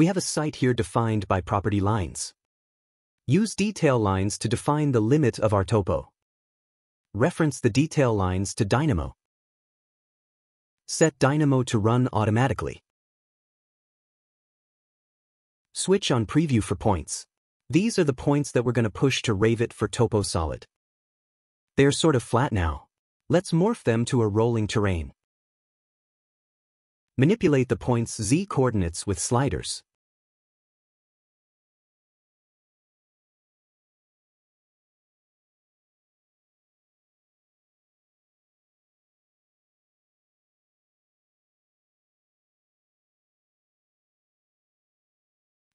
We have a site here defined by property lines. Use detail lines to define the limit of our topo. Reference the detail lines to Dynamo. Set Dynamo to run automatically. Switch on Preview for points. These are the points that we're going to push to Revit for Toposolid. They're sort of flat now. Let's morph them to a rolling terrain. Manipulate the point's z coordinates with sliders.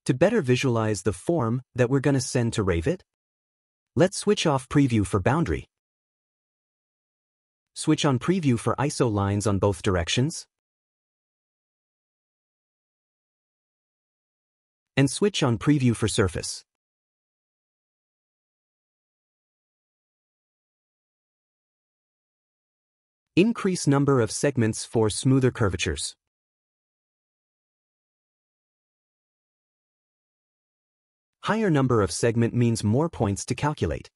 To better visualize the form that we're going to send to Revit, let's switch off Preview for Boundary. Switch on Preview for isolines on both directions. And switch on Preview for Surface. Increase number of segments for smoother curvatures. Higher number of segment means more points to calculate.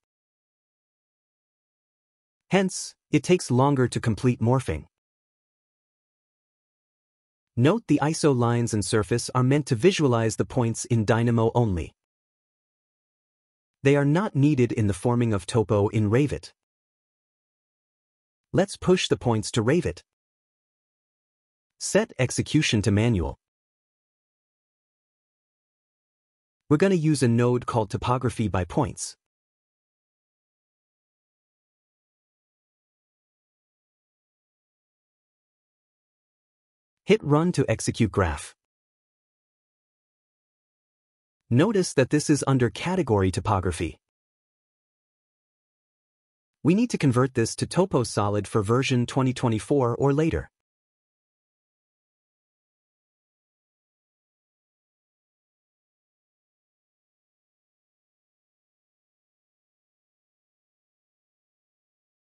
Hence, it takes longer to complete morphing. Note the isolines and surface are meant to visualize the points in Dynamo only. They are not needed in the forming of topo in Revit. Let's push the points to Revit. Set execution to manual. We're going to use a node called topography by points. Hit Run to execute graph. Notice that this is under category topography. We need to convert this to Toposolid for version 2024 or later.